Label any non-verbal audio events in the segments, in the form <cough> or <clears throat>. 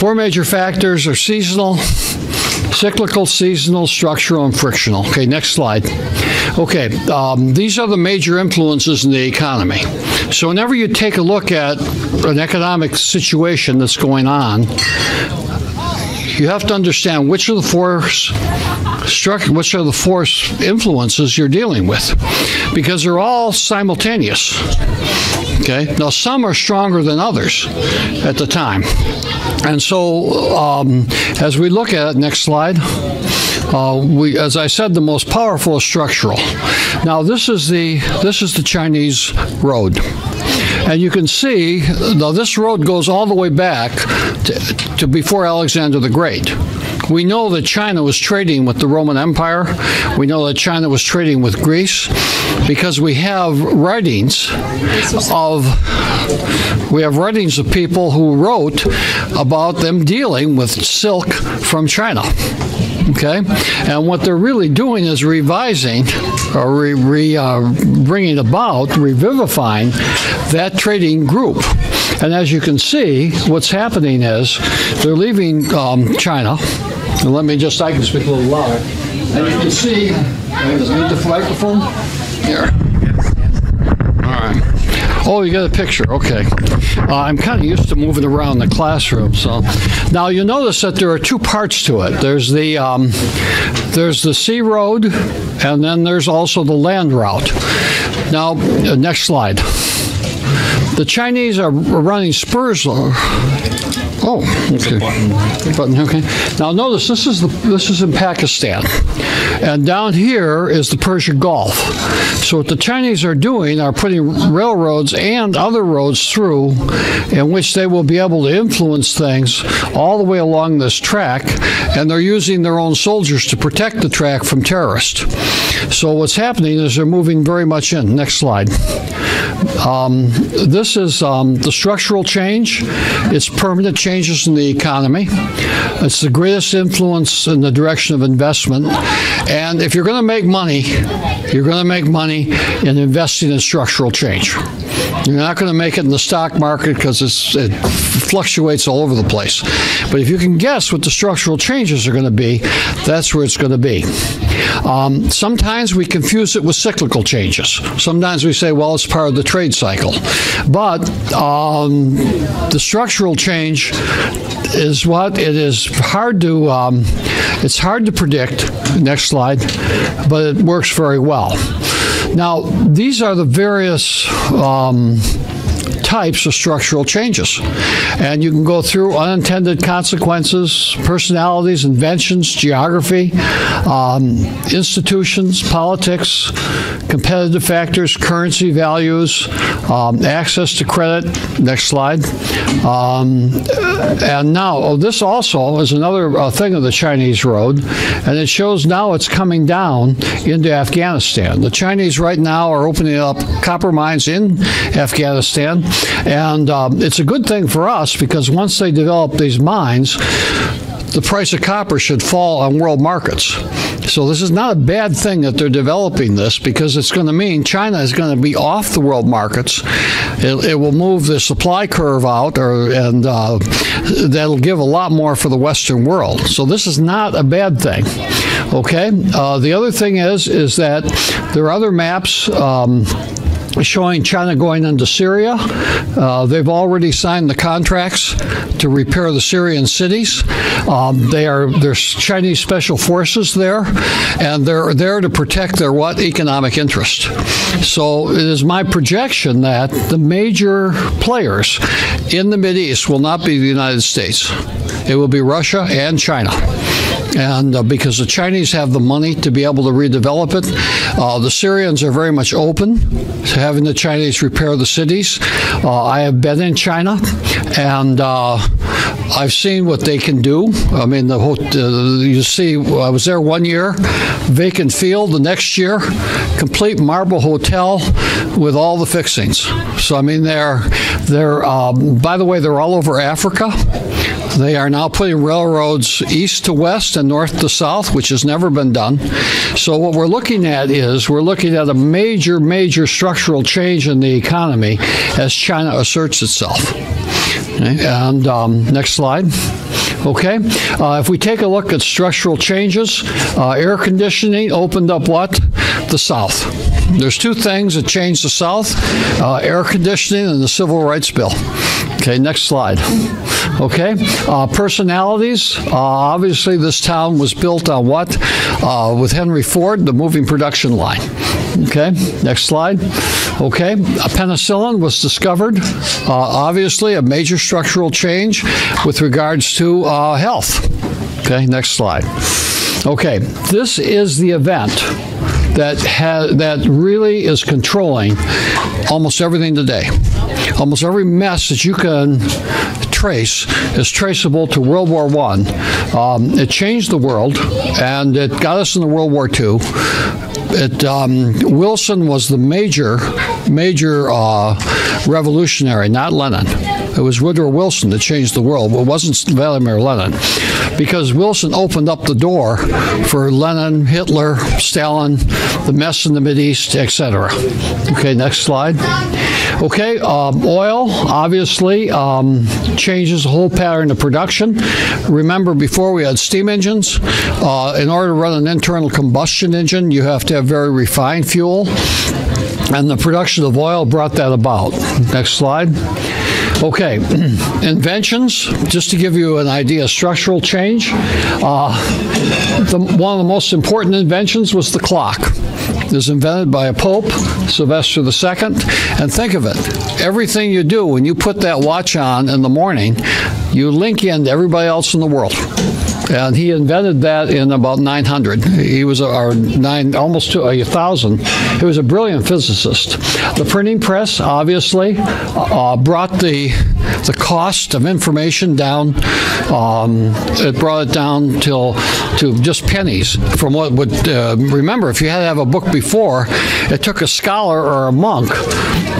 Four major factors are seasonal, <laughs> cyclical, seasonal, structural, and frictional. Okay, next slide. Okay, um, these are the major influences in the economy. So whenever you take a look at an economic situation that's going on, you have to understand which of the force structure, which are the force influences you're dealing with, because they're all simultaneous. Okay. Now some are stronger than others at the time, and so um, as we look at it, next slide. Uh, we, as I said, the most powerful is structural. Now this is the this is the Chinese road. And you can see, though this road goes all the way back to, to before Alexander the Great. We know that China was trading with the Roman Empire. We know that China was trading with Greece because we have writings of we have writings of people who wrote about them dealing with silk from China. Okay, and what they're really doing is revising or re, re, uh, bringing about, revivifying that trading group. And as you can see, what's happening is they're leaving um, China. And let me just, I can speak a little louder. And you can see, the microphone? Here. Oh, you got a picture. Okay. Uh, I'm kind of used to moving around the classroom. So now you notice that there are two parts to it. There's the um, there's the sea road, and then there's also the land route. Now, uh, next slide. The Chinese are running spurs. Oh, okay. Button. Okay. Now notice this is the this is in Pakistan, and down here is the Persian Gulf. So what the Chinese are doing are putting railroads and other roads through, in which they will be able to influence things all the way along this track, and they're using their own soldiers to protect the track from terrorists. So what's happening is they're moving very much in. Next slide. Um, this is um, the structural change. It's permanent changes in the economy. It's the greatest influence in the direction of investment. And if you're going to make money, you're going to make money in investing in structural change. You're not going to make it in the stock market because it fluctuates all over the place. But if you can guess what the structural changes are going to be, that's where it's going to be. Um, sometimes we confuse it with cyclical changes. Sometimes we say, well, it's part of the trade cycle. But um, the structural change is what it is hard to um, it's hard to predict. Next slide, but it works very well. Now, these are the various um, types of structural changes. And you can go through unintended consequences, personalities, inventions, geography, um, institutions, politics, competitive factors, currency values, um, access to credit. Next slide. Um, and now, oh, this also is another uh, thing of the Chinese road, and it shows now it's coming down into Afghanistan. The Chinese right now are opening up copper mines in Afghanistan, and um, it's a good thing for us because once they develop these mines, the price of copper should fall on world markets. So this is not a bad thing that they're developing this because it's going to mean China is going to be off the world markets. It, it will move the supply curve out, or, and uh, that'll give a lot more for the Western world. So this is not a bad thing. Okay. Uh, the other thing is is that there are other maps. Um, showing China going into Syria. Uh, they've already signed the contracts to repair the Syrian cities. Um, they are there's Chinese special forces there, and they're there to protect their what economic interest. So it is my projection that the major players in the Middle East will not be the United States. It will be Russia and China and uh, because the Chinese have the money to be able to redevelop it, uh, the Syrians are very much open to having the Chinese repair the cities. Uh, I have been in China, and uh, I've seen what they can do. I mean, the uh, you see, I was there one year, vacant field. The next year, complete marble hotel with all the fixings. So I mean, they're they're. Um, by the way, they're all over Africa. They are now putting railroads east to west and north to south, which has never been done. So what we're looking at is we're looking at a major, major structural change in the economy as China asserts itself. And um, next slide. Okay, uh, if we take a look at structural changes, uh, air conditioning opened up what? The South. There's two things that changed the South uh, air conditioning and the Civil Rights Bill. Okay, next slide. Okay, uh, personalities. Uh, obviously, this town was built on what? Uh, with Henry Ford, the moving production line. Okay, next slide. Okay, penicillin was discovered. Uh, obviously, a major structural change with regards to uh, health. Okay, next slide. Okay, this is the event that ha- that really is controlling almost everything today. Almost every mess that you can trace is traceable to World War One. Um, it changed the world, and it got us into World War Two. It, um, Wilson was the major, major uh, revolutionary, not Lenin. It was Woodrow Wilson that changed the world. It wasn't Vladimir Lenin, because Wilson opened up the door for Lenin, Hitler, Stalin, the mess in the East, etc. Okay, next slide. Okay, um, oil obviously um, changes the whole pattern of production. Remember, before we had steam engines. Uh, in order to run an internal combustion engine, you have to have very refined fuel, and the production of oil brought that about. Next slide. Okay, <clears throat> inventions, just to give you an idea, of structural change. Uh, the, one of the most important inventions was the clock. Was invented by a pope, Sylvester II. And think of it everything you do, when you put that watch on in the morning, you link in to everybody else in the world and he invented that in about 900. He was nine, almost to a thousand. He was a brilliant physicist. The printing press obviously uh, brought the the cost of information down. Um, it brought it down till to just pennies from what would uh, remember if you had to have a book before, it took a scholar or a monk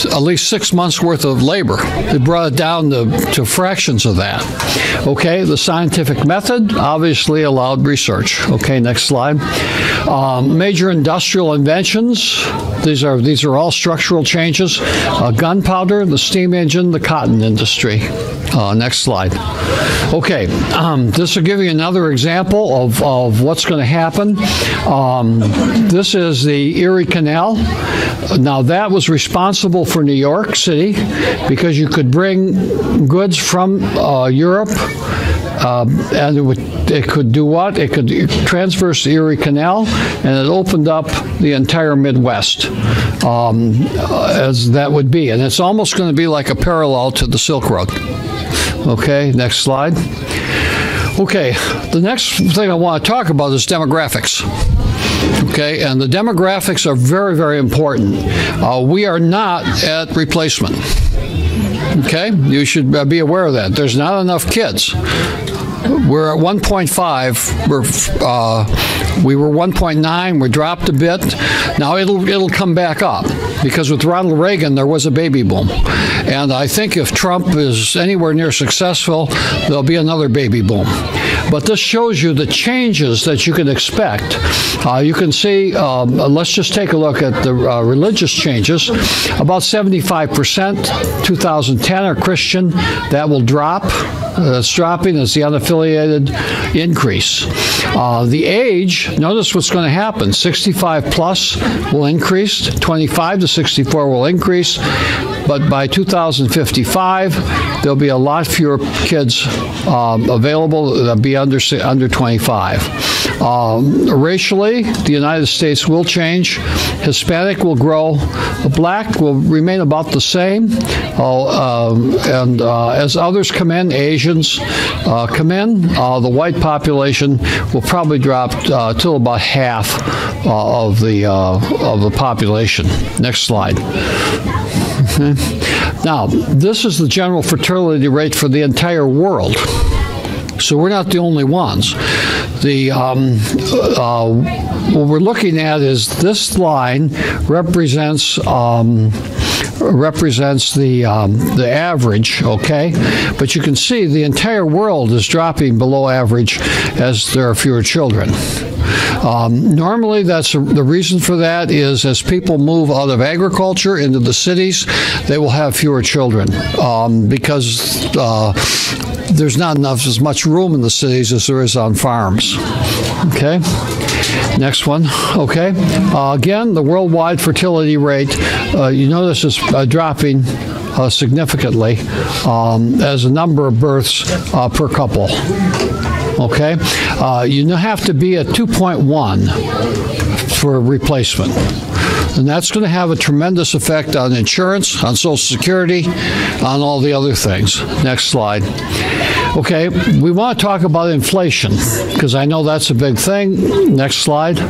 at least six months worth of labor. It brought it down to, to fractions of that. Okay, the scientific method obviously allowed research. Okay, next slide. Um, major industrial inventions. These are these are all structural changes. Uh, gunpowder, the steam engine, the cotton industry. Uh, next slide. Okay, um, this will give you another example of, of what's going to happen. Um, this is the Erie Canal. Now, that was responsible for New York City because you could bring goods from uh, Europe. Uh, and it, would, it, could do what? It could transverse the Erie Canal, and it opened up the entire Midwest, um, as that would be. And it's almost going to be like a parallel to the Silk Road. Okay, next slide. Okay, the next thing I want to talk about is demographics. Okay, and the demographics are very, very important. Uh, we are not at replacement. Okay, you should be aware of that. There's not enough kids. We're at 1.5. We're uh, we were 1.9. We dropped a bit. Now it'll it'll come back up because with Ronald Reagan there was a baby boom, and I think if Trump is anywhere near successful, there'll be another baby boom. But this shows you the changes that you can expect. Uh, you can see, um, let's just take a look at the uh, religious changes. About 75% 2010 are Christian. That will drop. Uh, dropping as the unaffiliated increase. Uh, the age, notice what's going to happen 65 plus will increase, 25 to 64 will increase, but by 2055, there'll be a lot fewer kids um, available that'll be under, under 25. Um, racially, the United States will change. Hispanic will grow. Black will remain about the same. Uh, and uh, as others come in, Asians uh, come in, uh, the white population will probably drop uh, till about half uh, of the of the population. Next slide. Now, this is the general fertility rate for the entire world. So we're not the only ones. The um, uh, what we're looking at is this line represents um, represents the um, the average. Okay, but you can see the entire world is dropping below average as there are fewer children. Um, normally, that's the reason for that is as people move out of agriculture into the cities, they will have fewer children um, because uh, there's not enough as much room in the cities as there is on farms. Okay. Next one. Okay. Uh, again, the worldwide fertility rate. Uh, you notice is uh, dropping uh, significantly um, as a number of births uh, per couple. Okay. Uh, you have to be at 2.1 for replacement. And that's going to have a tremendous effect on insurance, on Social Security, on all the other things. Next slide. Okay, we want to talk about inflation because I know that's a big thing. Next slide.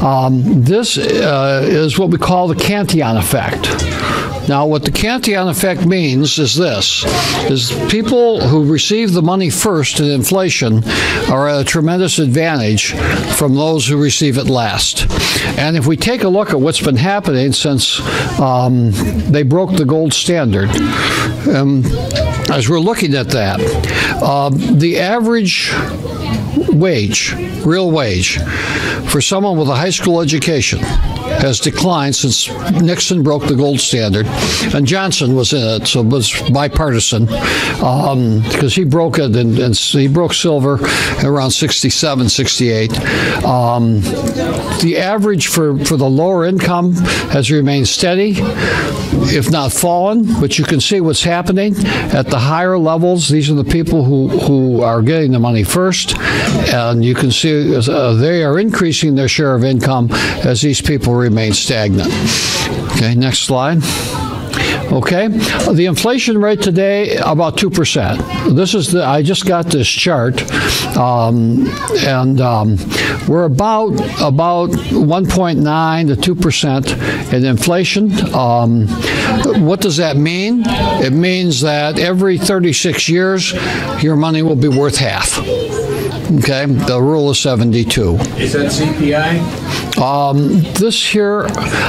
Um, this uh, is what we call the Cantillon effect. Now, what the Cantillon effect means is this, is people who receive the money first in inflation are at a tremendous advantage from those who receive it last. And if we take a look at what's been happening since um, they broke the gold standard, um, as we're looking at that, uh, the average wage, real wage, for someone with a high school education has declined since Nixon broke the gold standard, and Johnson was in it, so it was bipartisan because um, he broke it and, and, he broke silver around 67, 68. Um, the average for, for the lower income has remained steady, if not fallen, but you can see what's happening at the higher levels. These are the people who, who are getting the money first, and you can see uh, they are increasing their share of income as these people remain stagnant. Okay, next slide. Okay, the inflation rate today about two percent. This is the I just got this chart, um, and um, we're about about 1.9 to two percent in inflation. Um, what does that mean? It means that every 36 years, your money will be worth half. Okay, the rule of 72. Is that CPI? Um, this here,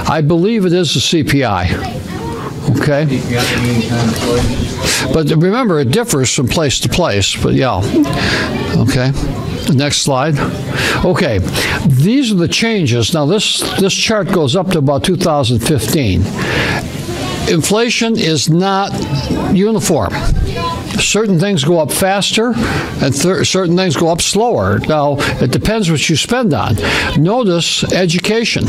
I believe it is the CPI. Okay. But remember, it differs from place to place, but yeah. Okay. Next slide. Okay, these are the changes. Now this this chart goes up to about 2015. Inflation is not uniform certain things go up faster and certain things go up slower. Now, it depends what you spend on. Notice education.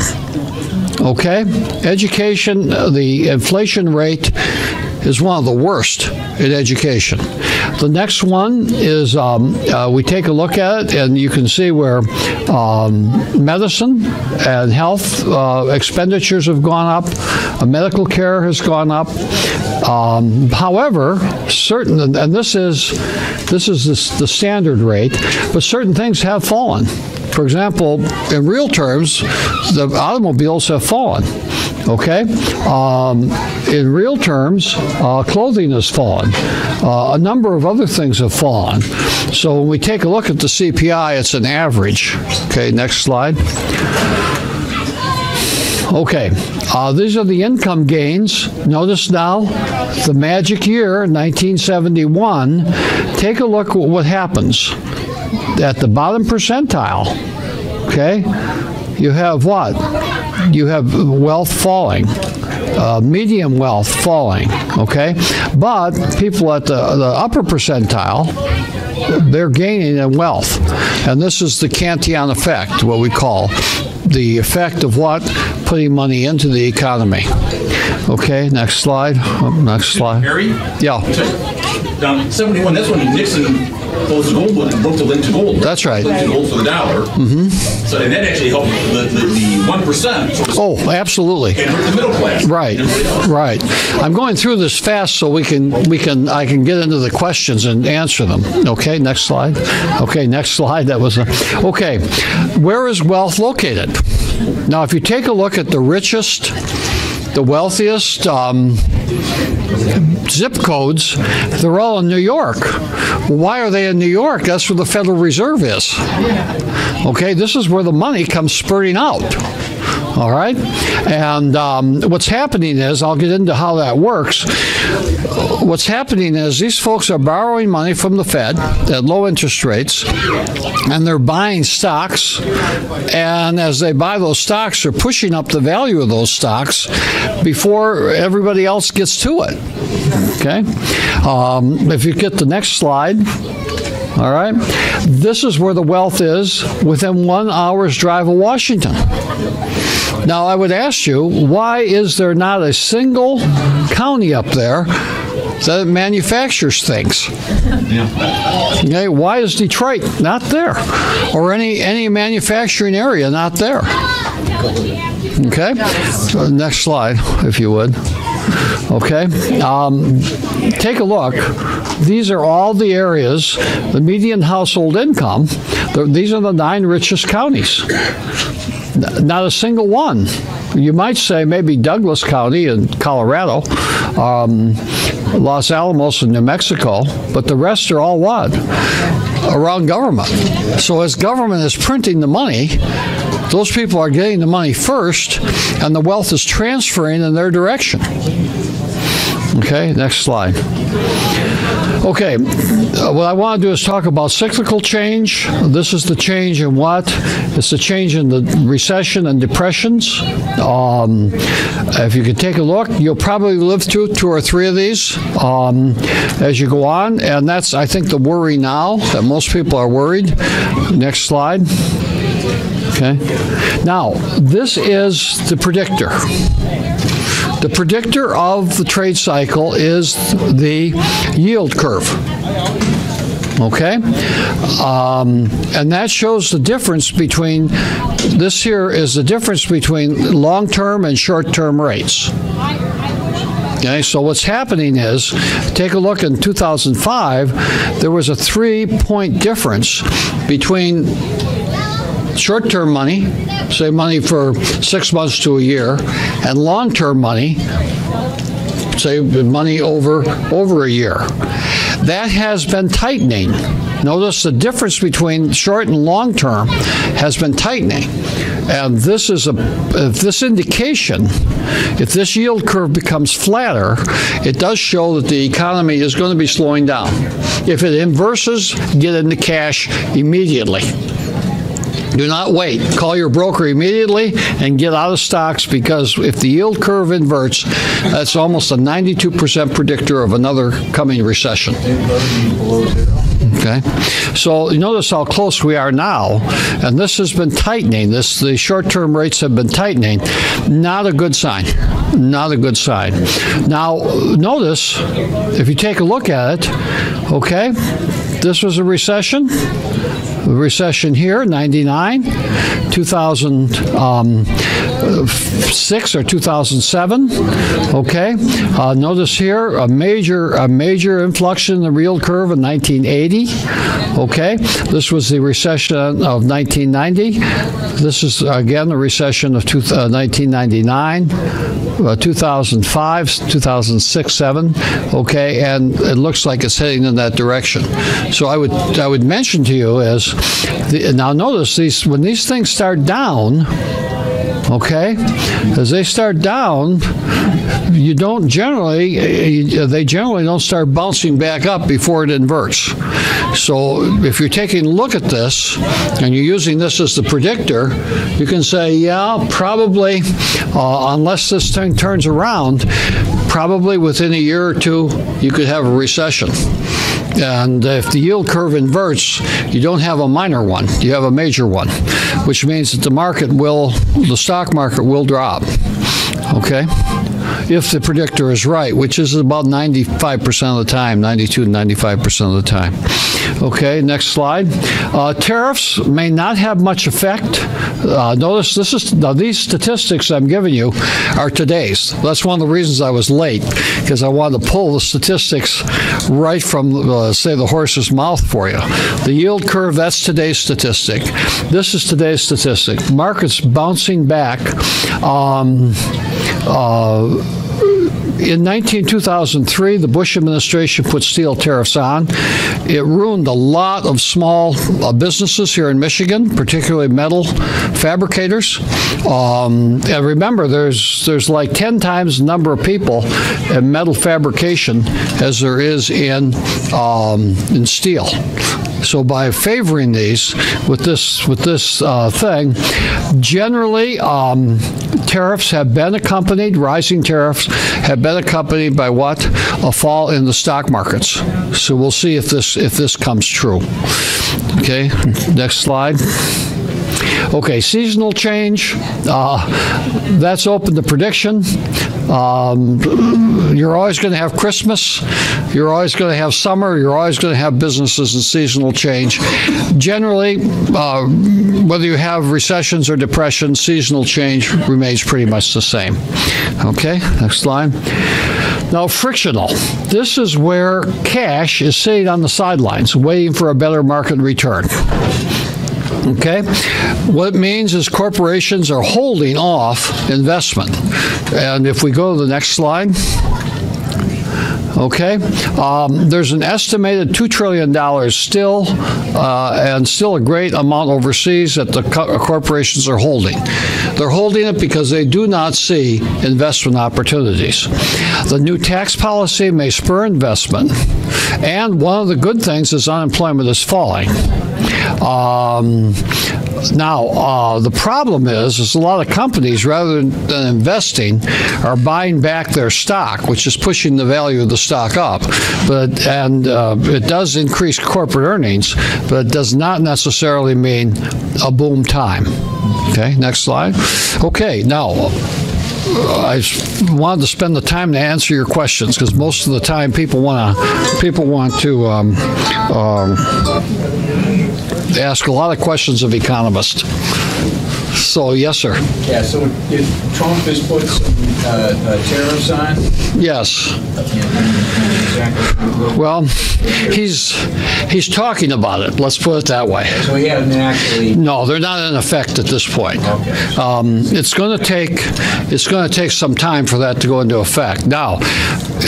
Okay? Education, the inflation rate is one of the worst in education. The next one is um, uh, we take a look at it, and you can see where um, medicine and health uh, expenditures have gone up, uh, medical care has gone up. Um, however, certain, and this is this is the, the standard rate, but certain things have fallen. For example, in real terms, the automobiles have fallen. Okay? Um, in real terms, uh, clothing has fallen. Uh, a number of other things have fallen. So when we take a look at the CPI, it's an average. Okay, next slide. Okay, uh, these are the income gains. Notice now the magic year, 1971. Take a look at what happens at the bottom percentile. Okay, you have what? You have wealth falling. Uh, medium wealth falling, okay? But people at the, the upper percentile, they're gaining in wealth. And this is the Cantillon effect, what we call the effect of what? Putting money into the economy. Okay, next slide. Oh, next slide. Harry? Yeah. Down 71, that's when Nixon closed the gold and broke the link to gold. That's right. Link to gold for the dollar. Mm-hmm. So, and that actually helped the, the, the 1%. Oh, absolutely. and hurt the middle class. Right, right. I'm going through this fast so we can we can I can get into the questions and answer them. Okay, next slide. Okay, next slide. That was a, okay. Where is wealth located? Now, if you take a look at the richest, the wealthiest um, zip codes, they're all in New York. Why are they in New York? That's where the Federal Reserve is. Okay, this is where the money comes spurting out. All right? And um, what's happening is, I'll get into how that works. What's happening is these folks are borrowing money from the Fed at low interest rates, and they're buying stocks. And as they buy those stocks, they're pushing up the value of those stocks before everybody else gets to it. Okay? Um, if you get the next slide. All right. This is where the wealth is within one hour's drive of Washington. Now, I would ask you, why is there not a single county up there that manufactures things? Yeah. Okay, why is Detroit not there, or any any manufacturing area not there? Okay, next slide, if you would. Okay, um, take a look. These are all the areas, the median household income. the- These are the nine richest counties. Not a single one. You might say maybe Douglas County in Colorado, um, Los Alamos in New Mexico, but the rest are all what? Around government. So as government is printing the money, those people are getting the money first, and the wealth is transferring in their direction. Okay, next slide. Okay, uh, what I want to do is talk about cyclical change. This is the change in what? It's the change in the recession and depressions. Um, if you could take a look, you'll probably live through two or three of these um, as you go on, and that's, I think, the worry now that most people are worried. Next slide. Okay. Now, this is the predictor. The predictor of the trade cycle is the yield curve. Okay? Um, and that shows the difference between, this here is the difference between long term and short term rates. Okay, so what's happening is, take a look in 2005, there was a three point difference between short term money, say money for six months to a year, and long term money, say money over over a year. That has been tightening. Notice the difference between short and long term has been tightening. And this is a if this indication, if this yield curve becomes flatter, it does show that the economy is going to be slowing down. If it inverses, get into cash immediately. Do not wait. Call your broker immediately and get out of stocks because if the yield curve inverts, that's almost a 92% predictor of another coming recession. Okay, so you notice how close we are now, and this has been tightening. This the short-term rates have been tightening. Not a good sign. Not a good sign. Now, notice if you take a look at it. Okay, this was a recession recession here, 99, 2006 or 2007. Okay, uh, notice here a major a major influx in the real curve in 1980. Okay, this was the recession of 1990. This is again the recession of two, uh, 1999, uh, 2005, 2006, 7. Okay, and it looks like it's heading in that direction. So I would I would mention to you is the, now notice these when these things start down. Okay, as they start down, you don't generally they generally don't start bouncing back up before it inverts. So if you're taking a look at this and you're using this as the predictor, you can say, yeah, probably uh, unless this thing turns around, probably within a year or two you could have a recession. And if the yield curve inverts, you don't have a minor one, you have a major one, which means that the market will, the stock market will drop. Okay? If the predictor is right, which is about 95% of the time, 92 to 95% of the time. Okay, next slide. Uh, tariffs may not have much effect. Uh, notice this is now these statistics I'm giving you are today's. That's one of the reasons I was late because I wanted to pull the statistics right from uh, say the horse's mouth for you. The yield curve that's today's statistic. This is today's statistic. Markets bouncing back. Um, uh, in 19, 2003, the Bush administration put steel tariffs on. It ruined a lot of small uh, businesses here in Michigan, particularly metal fabricators. Um, and remember, there's there's like 10 times the number of people in metal fabrication as there is in um, in steel. So by favoring these with this with this uh, thing, generally um, tariffs have been accompanied. Rising tariffs have been accompanied by what a fall in the stock markets. So we'll see if this if this comes true. Okay, next slide. Okay, seasonal change. Uh, that's open to prediction. Um, you're always going to have Christmas. You're always going to have summer. You're always going to have businesses and seasonal change. Generally, uh, whether you have recessions or depressions, seasonal change remains pretty much the same. Okay, next slide. Now, frictional. This is where cash is sitting on the sidelines, waiting for a better market return. Okay? What it means is corporations are holding off investment. And if we go to the next slide. Okay, um, there's an estimated $2 trillion still, uh, and still a great amount overseas that the co- corporations are holding. They're holding it because they do not see investment opportunities. The new tax policy may spur investment, and one of the good things is unemployment is falling. Um, now, uh, the problem is, is a lot of companies, rather than investing, are buying back their stock, which is pushing the value of the stock up. But and uh, it does increase corporate earnings, but it does not necessarily mean a boom time. Okay, next slide. Okay, now. I wanted to spend the time to answer your questions because most of the time people want to people want to um, um, ask a lot of questions of economists. So yes, sir. Yeah, so did Trump has put some uh, uh, tariffs on? Yes. Well, he's he's talking about it. Let's put it that way. So he hasn't actually, No, they're not in effect at this point. Okay. Um, it's going to take it's going to take some time for that to go into effect. Now,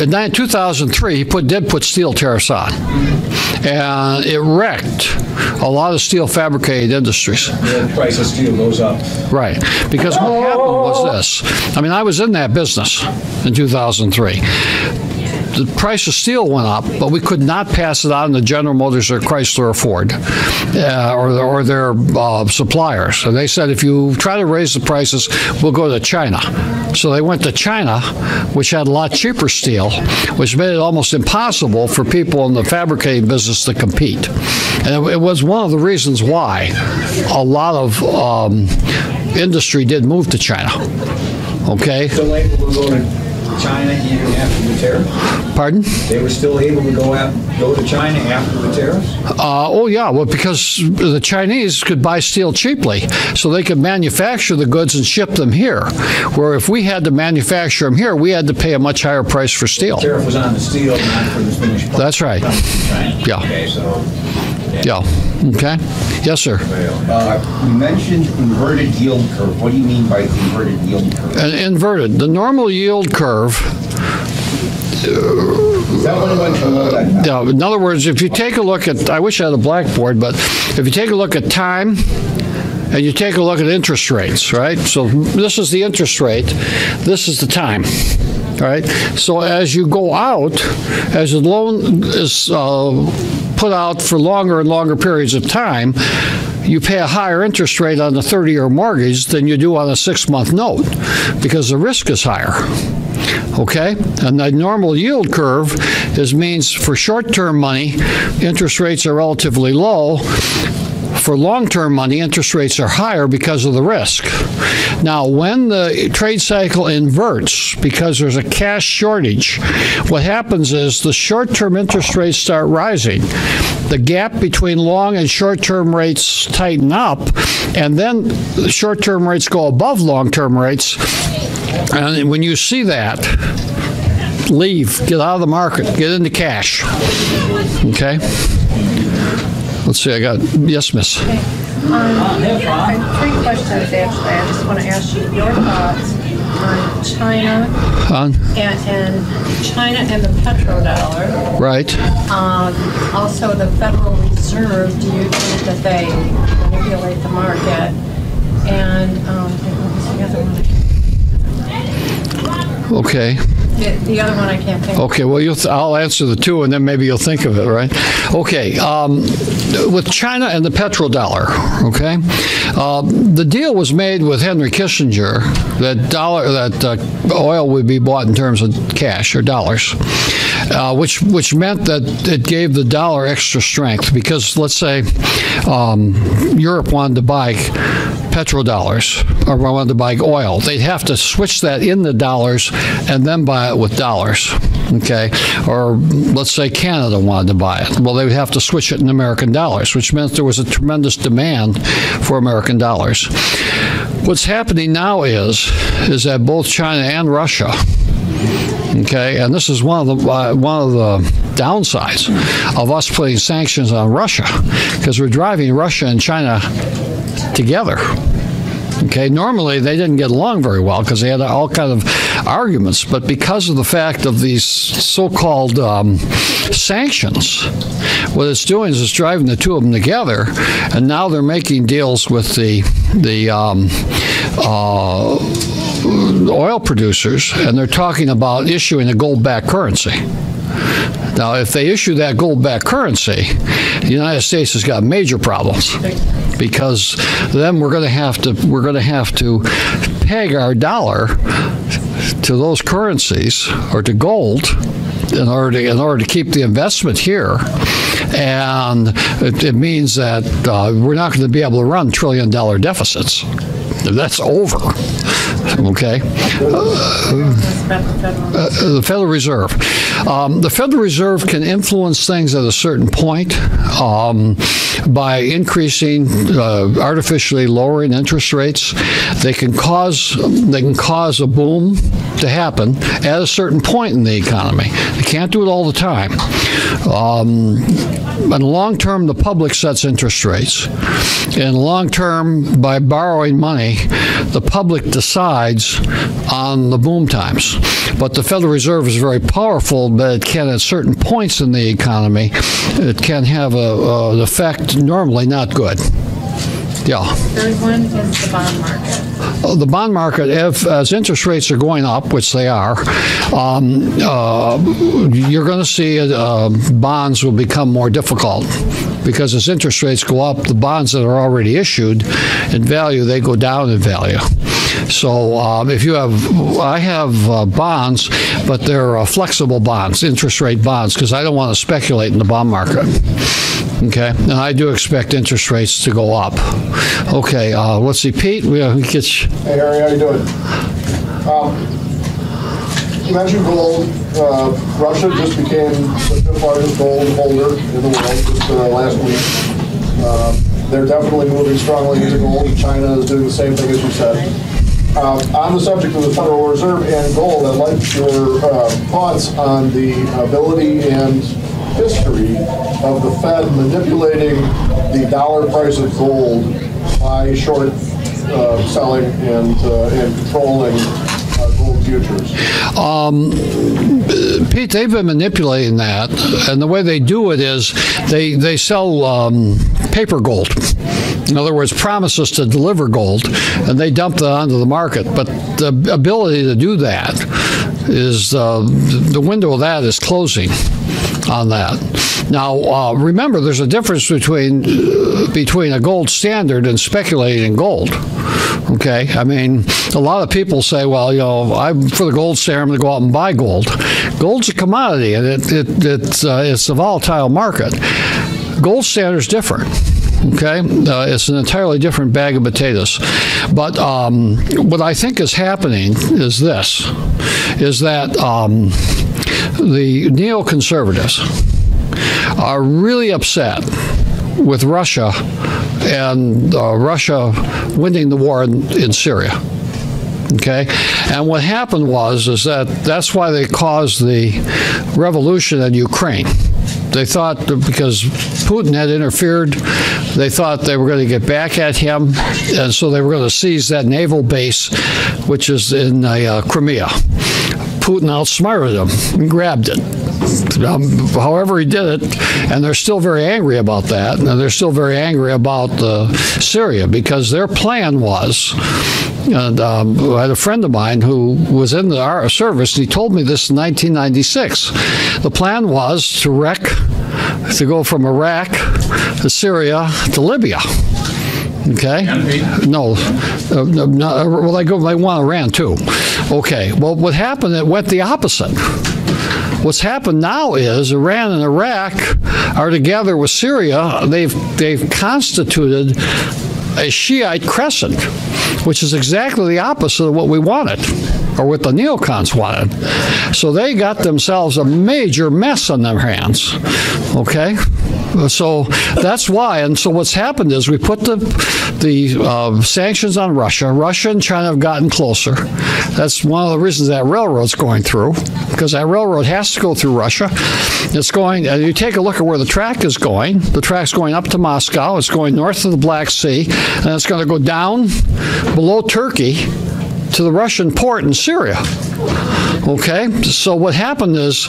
in 2003, he put did put steel tariffs on, and it wrecked a lot of steel fabricated industries. the price of steel goes up. Right. Because what happened was this. I mean, I was in that business in 2003. The price of steel went up, but we could not pass it on to General Motors or Chrysler or Ford uh, or, or their uh, suppliers. So they said, if you try to raise the prices, we'll go to China. So they went to China, which had a lot cheaper steel, which made it almost impossible for people in the fabricating business to compete. And it, it was one of the reasons why a lot of um, industry did move to China. Okay? Still able to go to China even after the tariffs? Pardon? They were still able to go out, go to China after the tariffs? Uh, oh, yeah. Well, because the Chinese could buy steel cheaply, so they could manufacture the goods and ship them here. Where if we had to manufacture them here, we had to pay a much higher price for steel. Tariff was on the steel, not for the finished product. That's right. Yeah. Okay, so, Yeah. Okay. Yes, sir. Uh, You mentioned inverted yield curve. What do you mean by inverted yield curve? And inverted. The normal yield curve Is that when it went from low to Yeah, in other words, if you take a look at, I wish I had a blackboard, but if you take a look at time and you take a look at interest rates, right? So this is the interest rate, this is the time. All right, so as you go out, as the loan is uh, put out for longer and longer periods of time, you pay a higher interest rate on the 30-year mortgage than you do on a six-month note because the risk is higher. Okay? And the normal yield curve is means for short-term money, interest rates are relatively low. For long-term money, interest rates are higher because of the risk. Now, when the trade cycle inverts because there's a cash shortage, what happens is the short-term interest rates start rising. The gap between long and short-term rates tighten up, and then the short-term rates go above long-term rates. And when you see that, leave, get out of the market, get into cash. Okay? Let's see, I got, yes, miss. I have three questions, actually. I just want to ask you your thoughts on China On, and, and China and the petrodollar. right? Um, also the Federal Reserve, do you think that they manipulate the market? And, um, what was the other one? Okay. The, the other one I can't think of. Okay, well, you'll th- I'll answer the two, and then maybe you'll think of it, right? Okay, um, with China and the petrodollar, okay, uh, the deal was made with Henry Kissinger that dollar that uh, oil would be bought in terms of cash or dollars, uh, which which meant that it gave the dollar extra strength because let's say um, Europe wanted to buy petrodollars or wanted to buy oil, they'd have to switch that in the dollars and then buy it with dollars. Okay, or let's say Canada wanted to buy it. Well, they would have to switch it in American dollars, which meant there was a tremendous demand for American dollars. What's happening now is is that both China and Russia Okay, and this is one of the uh, one of the downsides of us putting sanctions on Russia because we're driving Russia and China together. Okay, normally they didn't get along very well because they had all kind of arguments, but because of the fact of these so-called um, sanctions, what it's doing is it's driving the two of them together, and now they're making deals with the the um, uh, oil producers, and they're talking about issuing a gold-backed currency. Now, if they issue that gold-backed currency, the United States has got major problems because then we're going to have to we're going to have to peg our dollar to those currencies or to gold in order to, in order to keep the investment here. And it, it means that uh, we're not going to be able to run trillion dollar deficits. That's over. Okay the Federal uh, the Federal Reserve. Um, the Federal Reserve can influence things at a certain point um, by increasing, uh, artificially lowering interest rates. They can cause they can cause a boom to happen at a certain point in the economy. They can't do it all the time. Um, in the long term, the public sets interest rates. In the long term, by borrowing money, the public decides on the boom times. But the Federal Reserve is very powerful, but it can, at certain points in the economy, it can have a, a, an effect normally not good. Yeah. third one is the bond market. Uh, the bond market, if as interest rates are going up, which they are, um, uh, you're going to see uh, bonds will become more difficult because as interest rates go up, the bonds that are already issued in value they go down in value. So um, if you have, I have uh, bonds, but they're uh, flexible bonds, interest rate bonds, because I don't want to speculate in the bond market. Okay, and I do expect interest rates to go up. Okay, uh, let's see, Pete. We uh, get you. Hey Harry, how you doing? Um, You mentioned gold. Uh, Russia just became the largest gold holder in the world just uh, last week. Um, They're definitely moving strongly into gold. China is doing the same thing as you said. Um, On the subject of the Federal Reserve and gold, I'd like your uh, thoughts on the ability and history of the Fed manipulating the dollar price of gold by short uh, selling and, uh, and controlling futures. Pete, they've been manipulating that, and the way they do it is they they sell um, paper gold. In other words, promises to deliver gold, and they dump that onto the market. But the ability to do that is uh, the window of that is closing on that. Now, uh, remember, there's a difference between uh, between a gold standard and speculating in gold. Okay, I mean, a lot of people say, "Well, you know, I'm for the gold standard. I'm going to go out and buy gold." Gold's a commodity, and it, it it's uh, it's a volatile market. Gold standard is different. Okay, uh, it's an entirely different bag of potatoes. But um, what I think is happening is this: is that um, the neoconservatives are really upset with Russia and uh, Russia winning the war in, in Syria. Okay, and what happened was is that that's why they caused the revolution in Ukraine. they thought because Putin had interfered, they thought they were going to get back at him, and so they were going to seize that naval base, which is in uh, Crimea. Putin outsmarted them and grabbed it. Um, however, he did it, and they're still very angry about that. And they're still very angry about uh, Syria because their plan was. And um, I had a friend of mine who was in the our service, and he told me this in 1996. The plan was to wreck, to go from Iraq to Syria to Libya. Okay. No, uh, no, no, well, they go. They want Iran too. Okay. Well, what happened? It went the opposite. What's happened now is Iran and Iraq are together with Syria. They've they've constituted a Shiite crescent, which is exactly the opposite of what we wanted, or what the neocons wanted. So they got themselves a major mess on their hands. Okay. So that's why. And so what's happened is we put the the uh, sanctions on Russia. Russia and China have gotten closer. That's one of the reasons that railroad's going through because that railroad has to go through Russia. It's going. And you take a look at where the track is going. The track's going up to Moscow. It's going north of the Black Sea, and it's going to go down below Turkey to the Russian port in Syria. Okay, so what happened is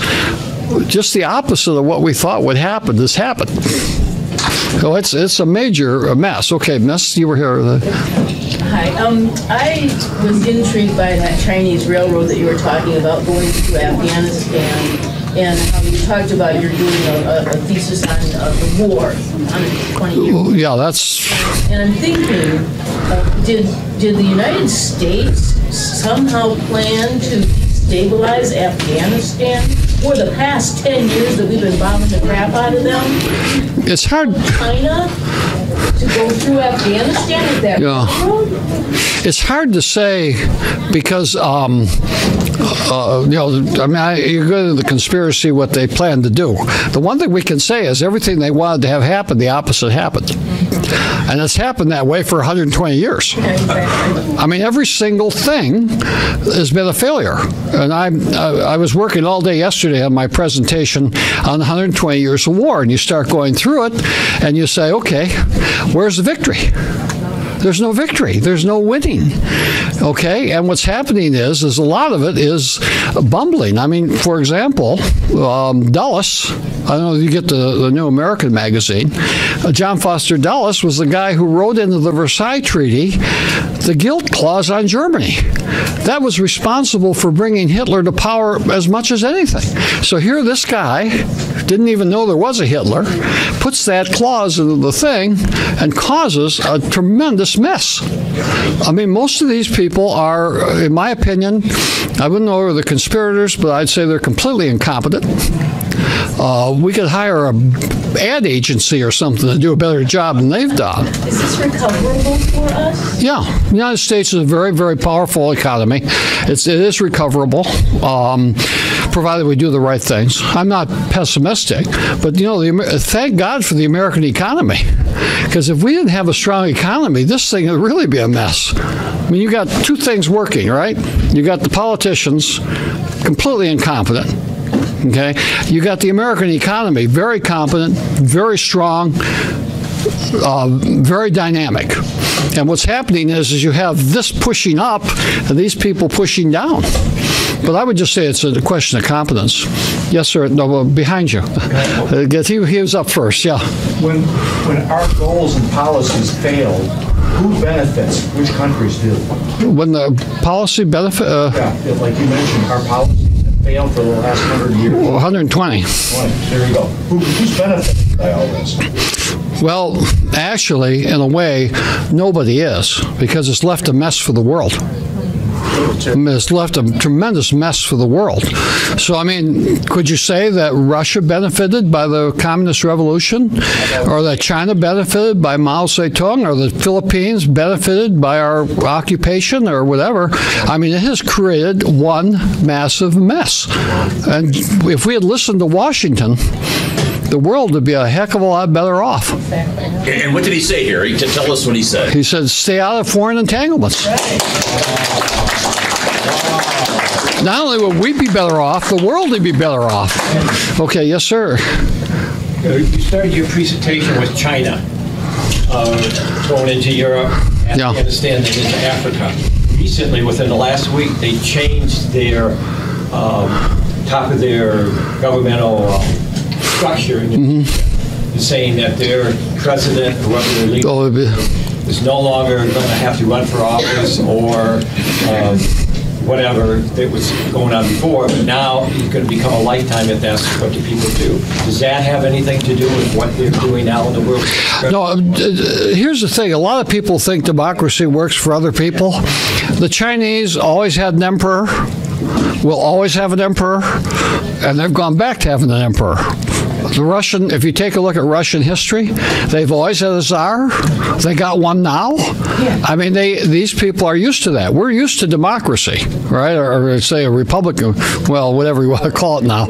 just the opposite of what we thought would happen. This happened. So it's it's a major mess. Okay, Miss, you were here. Hi. Um, I was intrigued by that Chinese railroad that you were talking about going to Afghanistan and how you talked about you're doing a, a thesis on uh, the war, 120 years. Yeah, that's. And I'm thinking, uh, did did the United States somehow plan to stabilize Afghanistan for the past 10 years that we've been bombing the crap out of them? It's hard. China to go through Afghanistan with that Yeah. railroad? It's hard to say because, um, uh, you know, I mean, I, you go to the conspiracy what they plan to do. The one thing we can say is everything they wanted to have happen, the opposite happened, and it's happened that way for 120 years. I mean, every single thing has been a failure. And I, I, was working all day yesterday on my presentation on 120 years of war, and you start going through it, and you say, okay, where's the victory? There's no victory. There's no winning. Okay, and what's happening is, is a lot of it is bumbling. I mean, for example, um, Dulles. I don't know if you get the, the New American magazine. Uh, John Foster Dulles was the guy who wrote into the Versailles Treaty the guilt clause on Germany. That was responsible for bringing Hitler to power as much as anything. So here, this guy didn't even know there was a Hitler, puts that clause into the thing, and causes a tremendous mess. I mean, most of these people are, in my opinion, I wouldn't know the conspirators, but I'd say they're completely incompetent. Uh, we could hire a ad agency or something to do a better job than they've done. Is this recoverable for us? Yeah, the United States is a very, very powerful economy. It's it is recoverable, um, provided we do the right things. I'm not pessimistic, but you know, the, thank God for the American economy, because if we didn't have a strong economy, this thing would really be a mess. I mean, you got two things working, right? You got the politicians completely incompetent. Okay, you got the American economy very competent, very strong, uh, very dynamic. And what's happening is, is you have this pushing up and these people pushing down. But I would just say it's a question of competence. Yes, sir. No, well, behind you. Uh, get- he, he was up first. Yeah. When, when our goals and policies fail, who benefits? Which countries do? When the policy benefit, uh, Yeah, like you mentioned, our have failed for the last hundred years. 120. Boy, There you go. Who, who's benefiting by all this? Well, actually, in a way, nobody is because it's left a mess for the world. It's left a tremendous mess for the world. So, I mean, could you say that Russia benefited by the communist revolution, or that China benefited by Mao Zedong, or the Philippines benefited by our occupation, or whatever? I mean, it has created one massive mess. And if we had listened to Washington, the world would be a heck of a lot better off. And and what did he say here? He- to Tell us what he said. He said, stay out of foreign entanglements. Not only would we be better off, the world would be better off. Okay, yes, sir. You started your presentation with China, uh, going into Europe, Yeah. Afghanistan, and into Africa. Recently, within the last week, they changed their, um, top of their governmental uh, structure, Mm-hmm. saying that their president, whoever their leader Oh, is no longer going to have to run for office or um, whatever that was going on before, but now he's going to become a lifetime if that's what the people do. Does that have anything to do with what they're doing now in the world? No, uh, here's the thing. A lot of people think democracy works for other people. The Chinese always had an emperor, will always have an emperor, and they've gone back to having an emperor. The Russian, if you take a look at Russian history, they've always had a czar. They got one now. I mean, they these people are used to that. We're used to democracy, right? Or, or say a republican, well, whatever you want to call it now.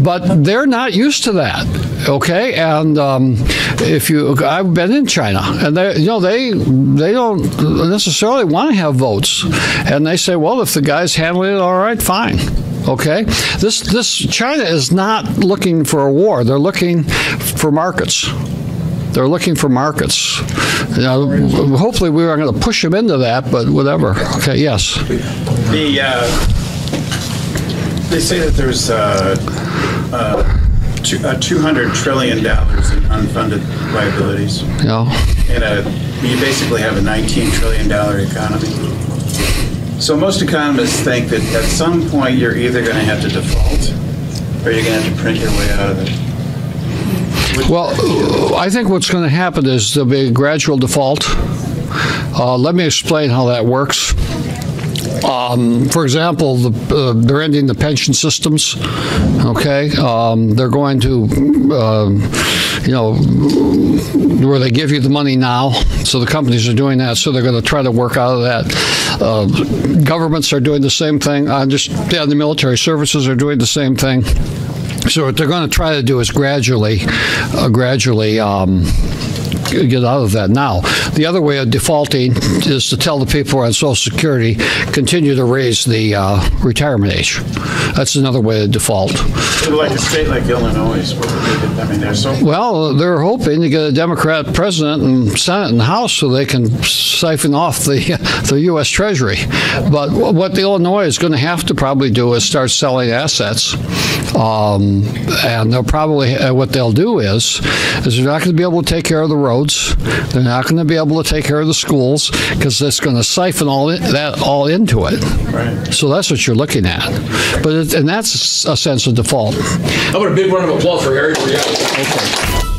But they're not used to that. Okay, and um, if you, I've been in China, and they, you know, they they don't necessarily want to have votes, and they say, well, if the guy's handling it, all right, fine. Okay, this this China is not looking for a war. They're looking for markets. They're looking for markets. You know, hopefully, we aren't going to push them into that, but whatever. Okay, yes. The, uh, they say that there's uh, uh, uh, $200 trillion in unfunded liabilities, You know, and a, you basically have a $19 trillion economy. So most economists think that at some point, you're either going to have to default, or you're going to have to print your way out of it. Well, I think what's going to happen is there'll be a gradual default. Uh, let me explain how that works. Um, for example, the, uh, they're ending the pension systems. Okay, um, they're going to, um, you know, where they give you the money now. So the companies are doing that. So they're going to try to work out of that. Uh, governments are doing the same thing. I understand the military services are doing the same thing. So what they're going to try to do is gradually, uh, gradually um, get out of that. Now, the other way of defaulting is to tell the people on Social Security continue to raise the uh, retirement age. That's another way to default. Like a state like Illinois, what they do? I mean, they're so Well, they're hoping to get a Democrat president and Senate and House so they can siphon off the <laughs> the U.S. Treasury. But what the Illinois is going to have to probably do is start selling assets, um, and they'll probably uh, what they'll do is is they're not going to be able to take care of the roads. They're not going to be able to take care of the schools because it's going to siphon all in, that all into it. Right. So that's what you're looking at. But it, and that's a sense of default. How about a big round of applause for Harry Veryser?